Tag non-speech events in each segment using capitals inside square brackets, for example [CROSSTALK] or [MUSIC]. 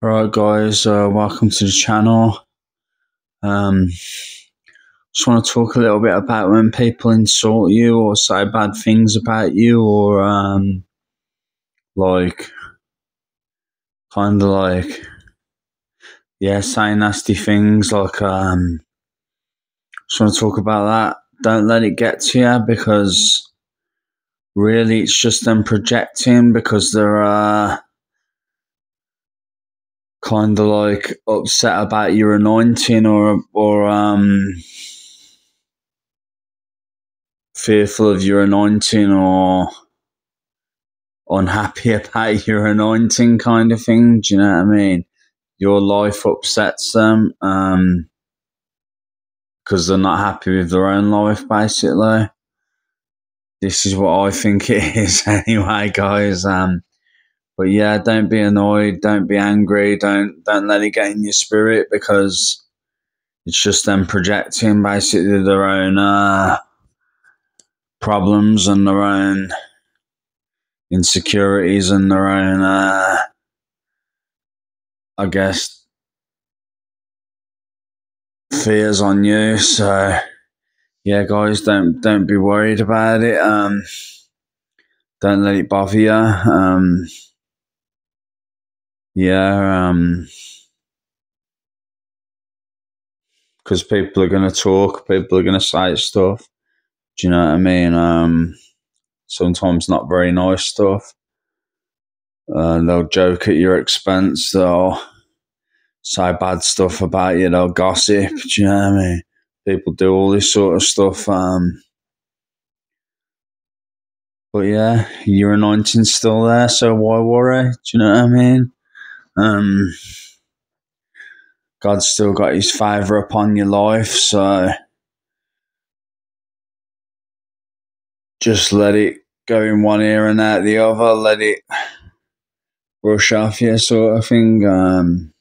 Right, guys, uh, welcome to the channel. Um, just want to talk a little bit about when people insult you or say bad things about you, or um, like, kind of like, yeah, say nasty things. Like, um, just want to talk about that. Don't let it get to you because really it's just them projecting because they're. Uh, kind of like upset about your anointing or or um fearful of your anointing or unhappy [LAUGHS] about your anointing kind of thing do you know what i mean? Your life upsets them um because they're not happy with their own life basically. This is what i think it [LAUGHS] is anyway guys um but yeah, don't be annoyed, don't be angry, don't don't let it get in your spirit because it's just them projecting basically their own uh, problems and their own insecurities and their own, uh, I guess, fears on you. So yeah, guys, don't don't be worried about it. Um, don't let it bother you. Um, yeah, um, because people are going to talk, people are going to say stuff. Do you know what I mean? Um, sometimes not very nice stuff. Uh, they'll joke at your expense. They'll say bad stuff about you. They'll gossip. Do you know what I mean? People do all this sort of stuff. Um, but yeah, your anointing's still there, so why worry? Do you know what I mean? Um, God's still got his favour upon your life, so just let it go in one ear and out the other, let it brush off you, sort of thing. Um,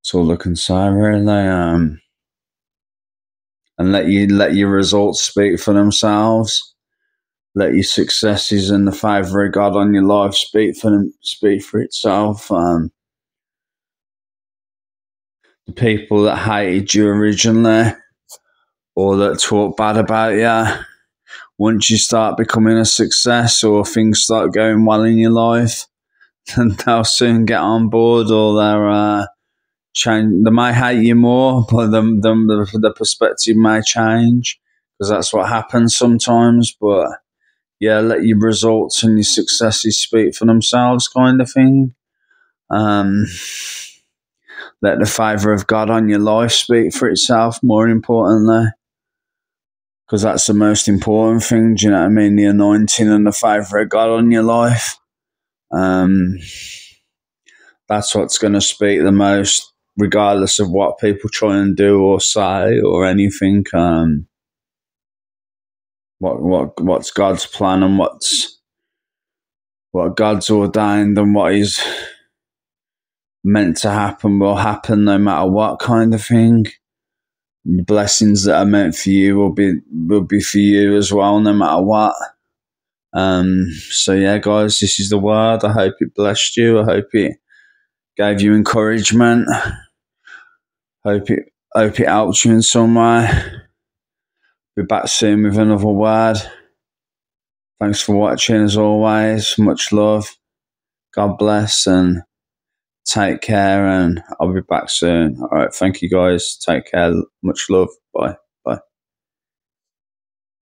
that's all I can say, really. Um, and let you let your results speak for themselves let your successes and the favour of God on your life speak for them, speak for itself. Um, the people that hated you originally or that talk bad about you, once you start becoming a success or things start going well in your life, [LAUGHS] then they'll soon get on board or they're uh, change. They might hate you more, but the, the, the perspective may change because that's what happens sometimes. But yeah, let your results and your successes speak for themselves, kind of thing. Um, let the favour of God on your life speak for itself, more importantly, because that's the most important thing. Do you know what I mean? The anointing and the favour of God on your life. Um, that's what's going to speak the most, regardless of what people try and do or say or anything. Um, what what what's God's plan and what's what God's ordained and what is meant to happen will happen no matter what kind of thing. The blessings that are meant for you will be will be for you as well, no matter what. Um, so yeah, guys, this is the word. I hope it blessed you. I hope it gave you encouragement. Hope it hope it helped you in some way. Be back soon with another word. Thanks for watching as always. Much love. God bless and take care and I'll be back soon. All right. Thank you guys. Take care. Much love. Bye.